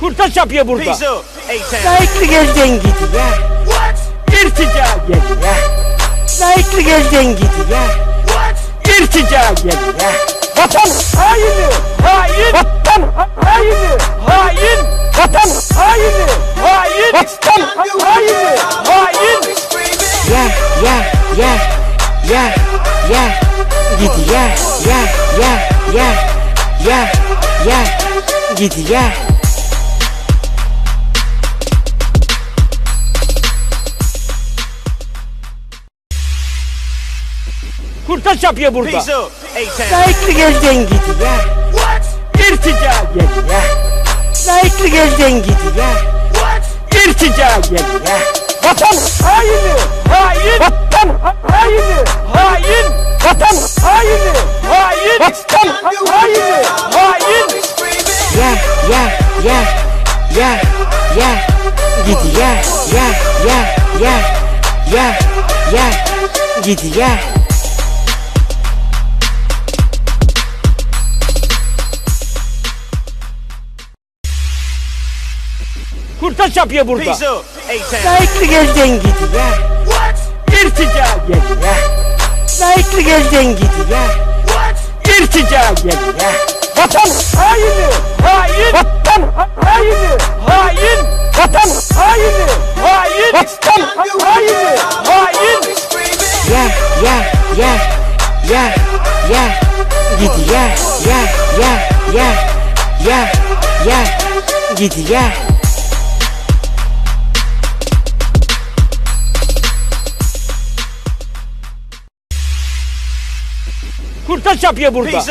Kurtaç yapıyor burada. Layıklı gözden gidiyor. What? İrtica geliyor. Layıklı gözden gidiyor. What? İrtica geliyor. Vatan haini. Hain. Vatan ha- haini. Hain. Vatan haini. Hain. Vatan ha- haini. Hain. Ya ya ya ya ya gidiyor. Ya ya ya ya ya gidiyor. Kurtaç yapıyor burada. Peace out. A-Town. Layıklı gözden gidiyor. What? İrtica geliyor. Layıklı gözden gidiyor. What? İrtica geliyor. Vatan haini. Hain. Vatan ha- haini. Hain. Vatan haini. Hain. Vatan ha- haini. Hain. Ya ya ya ya ya gidiyor. Ya ya ya ya ya gidiyor. Kurtaç yapıyor burada. Layıklı gözden gidiyor. What? İrtica geliyor. Layıklı gözden gidiyor. What? İrtica geliyor. Vatan haini. Hain. Vatan ha- haini. Hain. Vatan haini. Hain. Vatan ha- haini. Hain. Ya ya ya ya ya gidiyor. Ya ya ya ya ya gidiyor. Kurtaç yapıyor burada.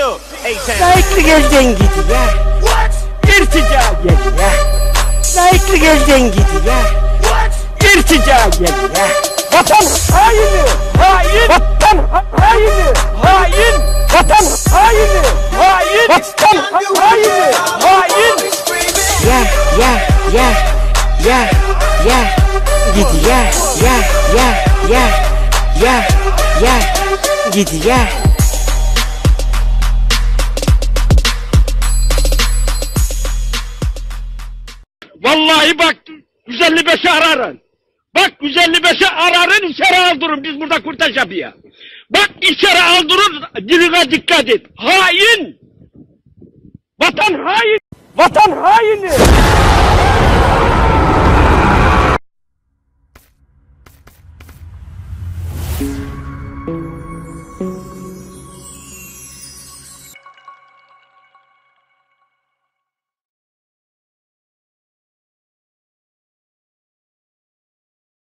Layıklı gözden gidiyor. What? İrtica geliyor. Layıklı gözden gidiyor. What? İrtica geliyor. Vatan haini. Hain. Vatan ha- haini. Hain. Vatan haini. Hain. Vatan ha- haini. Hain. Ya ya ya ya ya gidiyor. Ya ya ya ya ya gidiyor. Vallahi bak 155'i ararın. Bak 155'i ararın içeri aldırın. Biz burada kurtaş yapıyor. Bak içeri aldırın diline dikkat et. Hain. Vatan hain. Vatan haini.